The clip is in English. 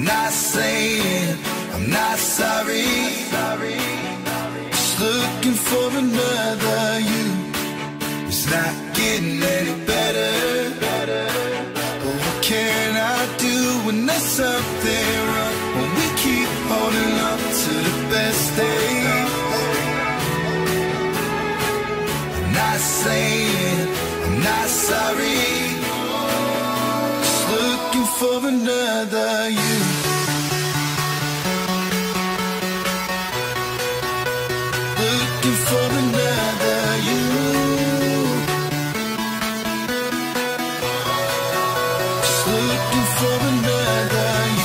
I'm not saying I'm not sorry. Just looking for another you. It's not getting any better. But what can I do when there's something wrong? When we keep holding on to the best days. I'm not saying I'm not sorry. For another you. Looking for another you. Just looking for another you.